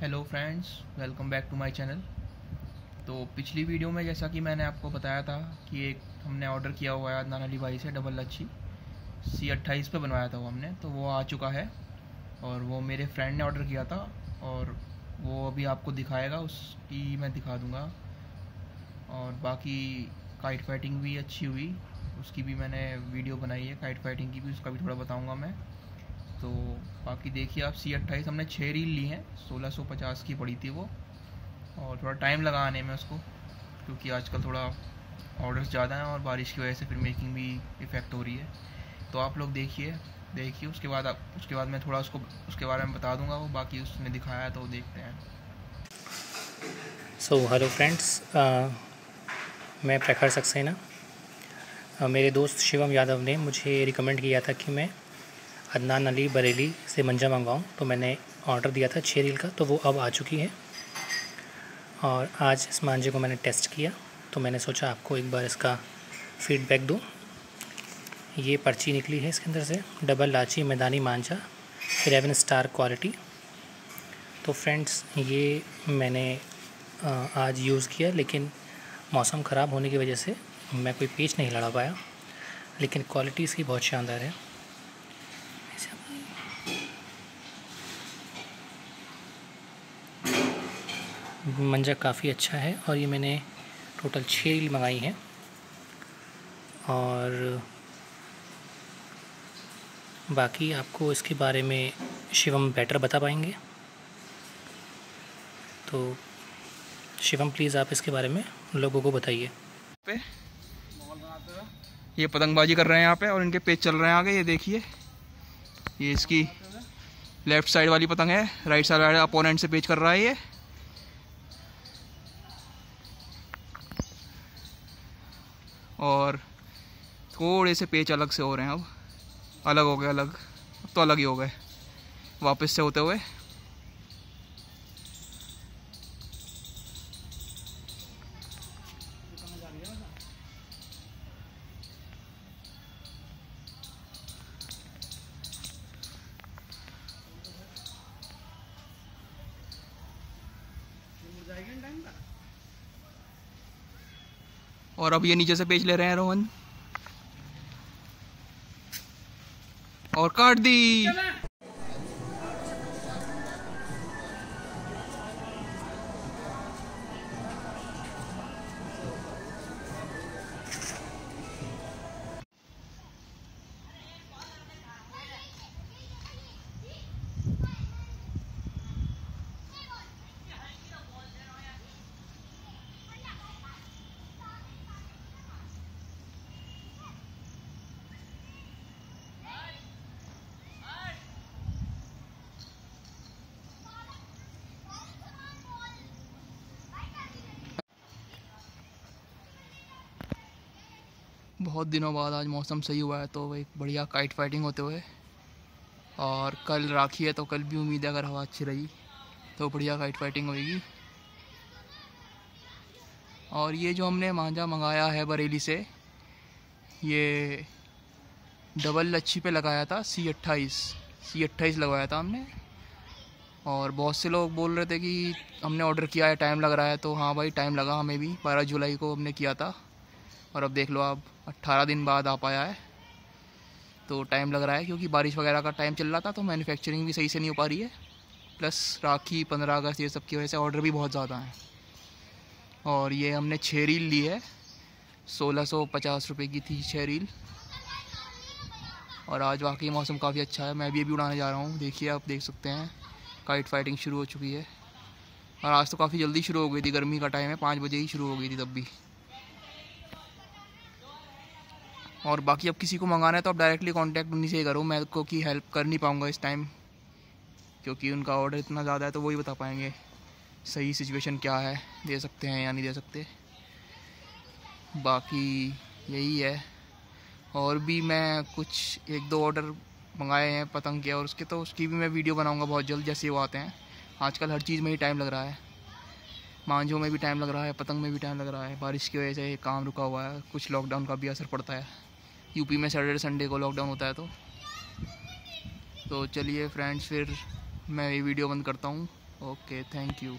Hello friends welcome back to my channel तो पिछली video में जैसा कि मैंने आपको बताया था कि एक हमने ऑर्डर किया हुआ है अली भाई से डबल लच्छी। सी अट्ठाईस पे बनवाया था वो हमने तो वो आ चुका है। और वो मेरे फ्रेंड ने ऑर्डर किया था और वो अभी आपको दिखाएगा, उसकी मैं दिखा दूँगा। और बाकी काइट फाइटिंग भी अच्छी हुई, उसकी भी मैंने वीडियो बनाई है काइट फाइटिंग की भी, उसका भी थोड़ा बताऊँगा मैं। तो बाकी देखिए आप सी अट्ठाईस, हमने छः रील ली हैं। सोलह सौ पचास की पड़ी थी वो। और थोड़ा टाइम लगा आने में उसको, क्योंकि आजकल थोड़ा ऑर्डर्स ज़्यादा हैं और बारिश की वजह से फिर मेकिंग भी इफ़ेक्ट हो रही है। तो आप लोग देखिए देखिए, उसके बाद आप, उसके बाद मैं थोड़ा उसको, उसके बारे में बता दूँगा वो, बाकी उसने दिखाया तो देखते हैं। सो हेलो फ्रेंड्स मैं प्रखर सक्सेना। मेरे दोस्त शिवम यादव ने मुझे रिकमेंड किया था कि मैं अदनान अली बरेली से मंजा मंगवाऊँ तो मैंने ऑर्डर दिया था छः रील का तो वो अब आ चुकी है। और आज इस मांझे को मैंने टेस्ट किया तो मैंने सोचा आपको एक बार इसका फीडबैक दूँ। ये पर्ची निकली है इसके अंदर से डबल लाची मैदानी मांझा एलेवन स्टार क्वालिटी तो फ्रेंड्स ये मैंने आज यूज़ किया, लेकिन मौसम ख़राब होने की वजह से मैं कोई पेच नहीं लड़ा पाया, लेकिन क्वालिटी इसकी बहुत शानदार है। मंजा काफ़ी अच्छा है और ये मैंने टोटल छः रील मंगाई हैं। और बाकी आपको इसके बारे में शिवम बेटर बता पाएँगे। तो शिवम प्लीज़ आप इसके बारे में लोगों को बताइए। पे। ये पतंगबाजी कर रहे हैं यहाँ पे और इनके पेज चल रहे हैं आगे, ये देखिए। ये इसकी लेफ़्ट साइड वाली पतंग है राइट साइड अपोनेंट से पेज कर रहा है ये। और थोड़े से पेच अलग से हो रहे हैं अब। अलग हो गए, अलग। अब तो अलग ही हो गए। वापस से होते हुए। और अब ये नीचे से पेच ले रहे हैं रोहन। और काट दी। बहुत दिनों बाद आज मौसम सही हुआ है तो एक बढ़िया काइट फाइटिंग होते हुए। और कल राखी है तो कल भी उम्मीद है, अगर हवा अच्छी रही तो बढ़िया काइट फाइटिंग होएगी। और ये जो हमने मांझा मंगाया है बरेली से, ये डबल लच्छी पे लगाया था सी अट्ठाईस। सी अट्ठाईस लगवाया था हमने। और बहुत से लोग बोल रहे थे कि हमने ऑर्डर किया है टाइम लग रहा है तो हाँ भाई टाइम लगा हमें भी। बारह जुलाई को हमने किया था। और अब देख लो आप अट्ठारह दिन बाद आ पाया है। तो टाइम लग रहा है क्योंकि बारिश वगैरह का टाइम चल रहा था तो मैन्युफैक्चरिंग भी सही से नहीं हो पा रही है। प्लस राखी पंद्रह अगस्त ये सब की वजह से ऑर्डर भी बहुत ज़्यादा हैं। और ये हमने छः रील ली है। सोलह सौ पचास रुपये की थी छः रील और आज वाकई मौसम काफ़ी अच्छा है। मैं भी अभी उड़ाने जा रहा हूँ। देखिए आप देख सकते हैं काइट फाइटिंग शुरू हो चुकी है। और आज तो काफ़ी जल्दी शुरू हो गई थी। गर्मी का टाइम है, पाँच बजे ही शुरू हो गई थी तब भी। और बाकी अब किसी को मंगाना है तो आप डायरेक्टली कॉन्टैक्ट उन्हीं से करो। मैं को की हेल्प कर नहीं पाऊँगा इस टाइम क्योंकि उनका ऑर्डर इतना ज़्यादा है तो वही बता पाएँगे सही सिचुएशन क्या है, दे सकते हैं या नहीं दे सकते। बाकी यही है। और भी मैं कुछ, एक दो ऑर्डर मंगाए हैं पतंग के, और उसके तो उसकी भी मैं वीडियो बनाऊँगा बहुत जल्द, जैसे वो आते हैं। आजकल हर चीज़ में ही टाइम लग रहा है। मांझों में भी टाइम लग रहा है, पतंग में भी टाइम लग रहा है। बारिश की वजह से काम रुका हुआ है, कुछ लॉकडाउन का भी असर पड़ता है। यूपी में सैटरडे संडे को लॉकडाउन होता है तो। तो चलिए फ्रेंड्स फिर मैं ये वीडियो बंद करता हूँ। Okay thank you